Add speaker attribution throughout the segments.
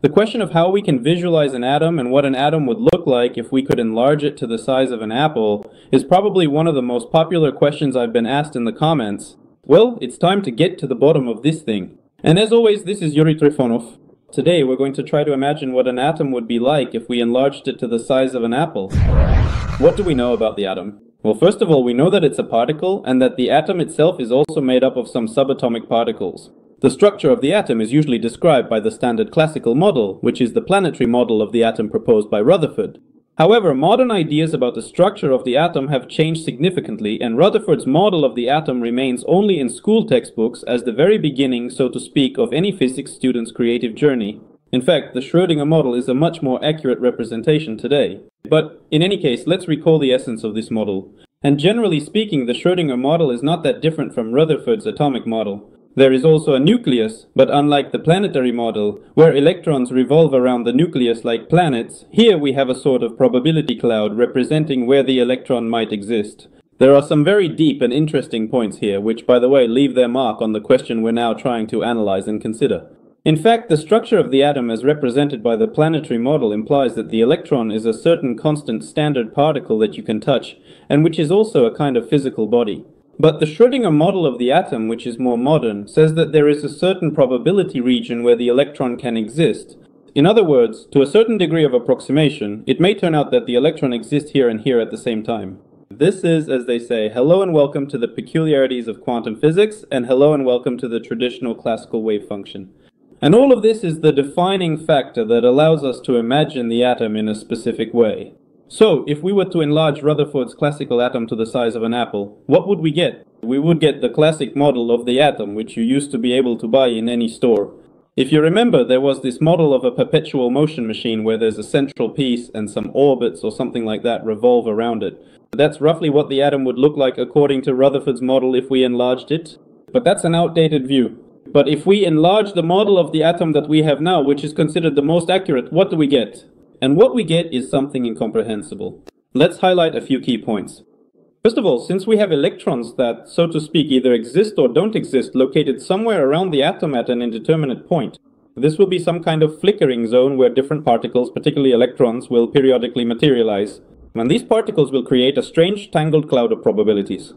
Speaker 1: The question of how we can visualize an atom and what an atom would look like if we could enlarge it to the size of an apple is probably one of the most popular questions I've been asked in the comments. Well, it's time to get to the bottom of this thing. And as always, this is Yuri Trifonov. Today we're going to try to imagine what an atom would be like if we enlarged it to the size of an apple. What do we know about the atom? Well, first of all, we know that it's a particle and that the atom itself is also made up of some subatomic particles. The structure of the atom is usually described by the standard classical model, which is the planetary model of the atom proposed by Rutherford. However, modern ideas about the structure of the atom have changed significantly, and Rutherford's model of the atom remains only in school textbooks as the very beginning, so to speak, of any physics student's creative journey. In fact, the Schrödinger model is a much more accurate representation today. But in any case, let's recall the essence of this model. And generally speaking, the Schrödinger model is not that different from Rutherford's atomic model. There is also a nucleus, but unlike the planetary model, where electrons revolve around the nucleus like planets, here we have a sort of probability cloud representing where the electron might exist. There are some very deep and interesting points here, which by the way leave their mark on the question we're now trying to analyze and consider. In fact, the structure of the atom as represented by the planetary model implies that the electron is a certain constant standard particle that you can touch, and which is also a kind of physical body. But the Schrödinger model of the atom, which is more modern, says that there is a certain probability region where the electron can exist. In other words, to a certain degree of approximation, it may turn out that the electron exists here and here at the same time. This is, as they say, hello and welcome to the peculiarities of quantum physics, and hello and welcome to the traditional classical wave function. And all of this is the defining factor that allows us to imagine the atom in a specific way. So, if we were to enlarge Rutherford's classical atom to the size of an apple, what would we get? We would get the classic model of the atom, which you used to be able to buy in any store. If you remember, there was this model of a perpetual motion machine where there's a central piece and some orbits or something like that revolve around it. That's roughly what the atom would look like according to Rutherford's model if we enlarged it. But that's an outdated view. But if we enlarge the model of the atom that we have now, which is considered the most accurate, what do we get? And what we get is something incomprehensible. Let's highlight a few key points. First of all, since we have electrons that, so to speak, either exist or don't exist located somewhere around the atom at an indeterminate point, this will be some kind of flickering zone where different particles, particularly electrons, will periodically materialize. And these particles will create a strange tangled cloud of probabilities.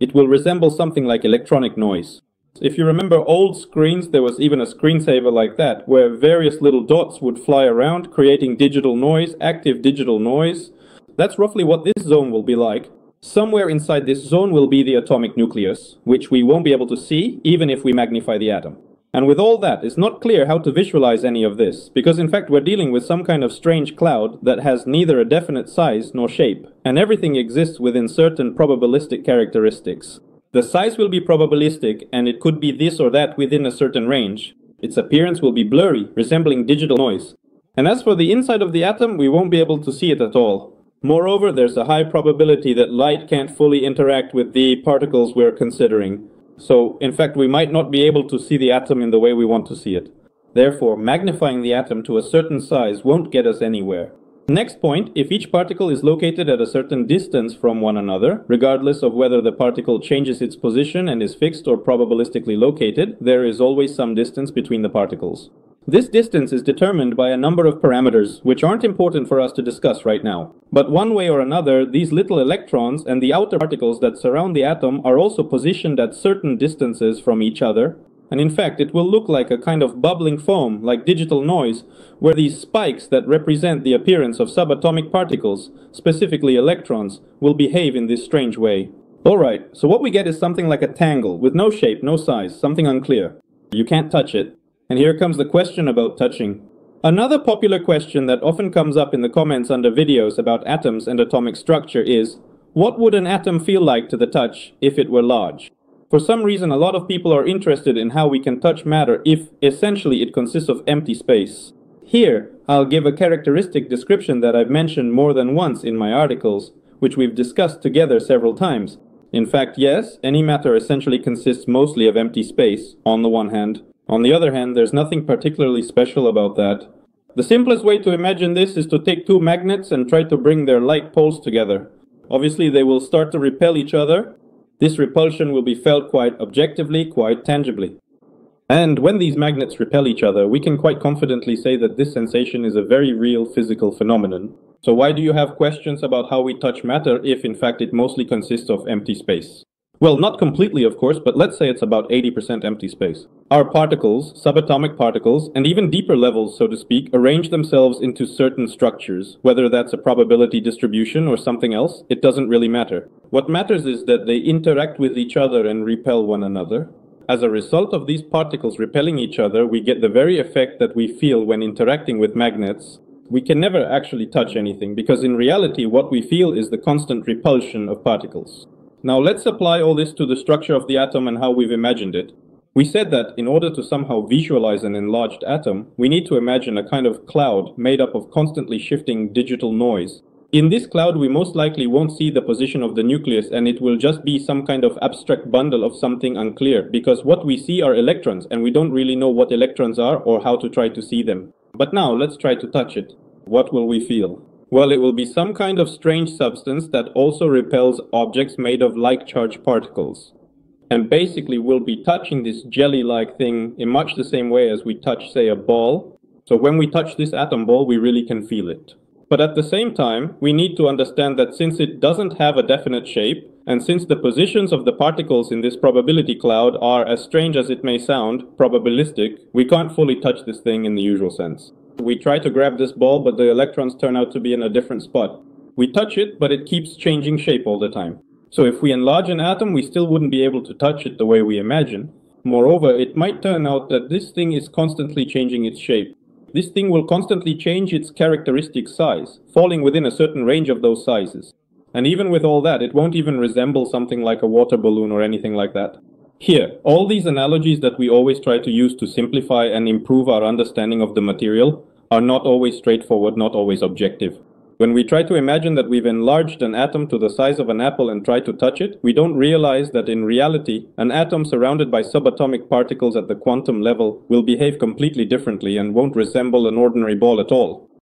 Speaker 1: It will resemble something like electronic noise. If you remember old screens, there was even a screensaver like that, where various little dots would fly around, creating digital noise, active digital noise. That's roughly what this zone will be like. Somewhere inside this zone will be the atomic nucleus, which we won't be able to see, even if we magnify the atom. And with all that, it's not clear how to visualize any of this, because in fact we're dealing with some kind of strange cloud that has neither a definite size nor shape, and everything exists within certain probabilistic characteristics. The size will be probabilistic and it could be this or that within a certain range. Its appearance will be blurry, resembling digital noise. And as for the inside of the atom, we won't be able to see it at all. Moreover, there's a high probability that light can't fully interact with the particles we're considering. So, in fact, we might not be able to see the atom in the way we want to see it. Therefore, magnifying the atom to a certain size won't get us anywhere. Next point, if each particle is located at a certain distance from one another, regardless of whether the particle changes its position and is fixed or probabilistically located, there is always some distance between the particles. This distance is determined by a number of parameters, which aren't important for us to discuss right now. But one way or another, these little electrons and the outer particles that surround the atom are also positioned at certain distances from each other, and in fact, it will look like a kind of bubbling foam, like digital noise, where these spikes that represent the appearance of subatomic particles, specifically electrons, will behave in this strange way. Alright, so what we get is something like a tangle, with no shape, no size, something unclear. You can't touch it. And here comes the question about touching. Another popular question that often comes up in the comments under videos about atoms and atomic structure is, what would an atom feel like to the touch if it were large? For some reason, a lot of people are interested in how we can touch matter if essentially it consists of empty space. Here, I'll give a characteristic description that I've mentioned more than once in my articles, which we've discussed together several times. In fact, yes, any matter essentially consists mostly of empty space, on the one hand. On the other hand, there's nothing particularly special about that. The simplest way to imagine this is to take two magnets and try to bring their like poles together. Obviously, they will start to repel each other, this repulsion will be felt quite objectively, quite tangibly. And when these magnets repel each other, we can quite confidently say that this sensation is a very real physical phenomenon. So why do you have questions about how we touch matter if in fact it mostly consists of empty space? Well, not completely, of course, but let's say it's about 80% empty space. Our particles, subatomic particles, and even deeper levels, so to speak, arrange themselves into certain structures. Whether that's a probability distribution or something else, it doesn't really matter. What matters is that they interact with each other and repel one another. As a result of these particles repelling each other, we get the very effect that we feel when interacting with magnets. We can never actually touch anything because in reality what we feel is the constant repulsion of particles. Now let's apply all this to the structure of the atom and how we've imagined it. We said that in order to somehow visualize an enlarged atom, we need to imagine a kind of cloud made up of constantly shifting digital noise. In this cloud, we most likely won't see the position of the nucleus and it will just be some kind of abstract bundle of something unclear because what we see are electrons and we don't really know what electrons are or how to try to see them. But now let's try to touch it. What will we feel? Well, it will be some kind of strange substance that also repels objects made of like charged particles. And basically, we'll be touching this jelly like thing in much the same way as we touch, say, a ball. So when we touch this atom ball, we really can feel it. But at the same time, we need to understand that since it doesn't have a definite shape, and since the positions of the particles in this probability cloud are, as strange as it may sound, probabilistic, we can't fully touch this thing in the usual sense. We try to grab this ball, but the electrons turn out to be in a different spot. We touch it, but it keeps changing shape all the time. So if we enlarge an atom, we still wouldn't be able to touch it the way we imagine. Moreover, it might turn out that this thing is constantly changing its shape. This thing will constantly change its characteristic size, falling within a certain range of those sizes. And even with all that, it won't even resemble something like a water balloon or anything like that. Here, all these analogies that we always try to use to simplify and improve our understanding of the material are not always straightforward, not always objective. When we try to imagine that we've enlarged an atom to the size of an apple and try to touch it, we don't realize that in reality, an atom surrounded by subatomic particles at the quantum level will behave completely differently and won't resemble an ordinary ball at all.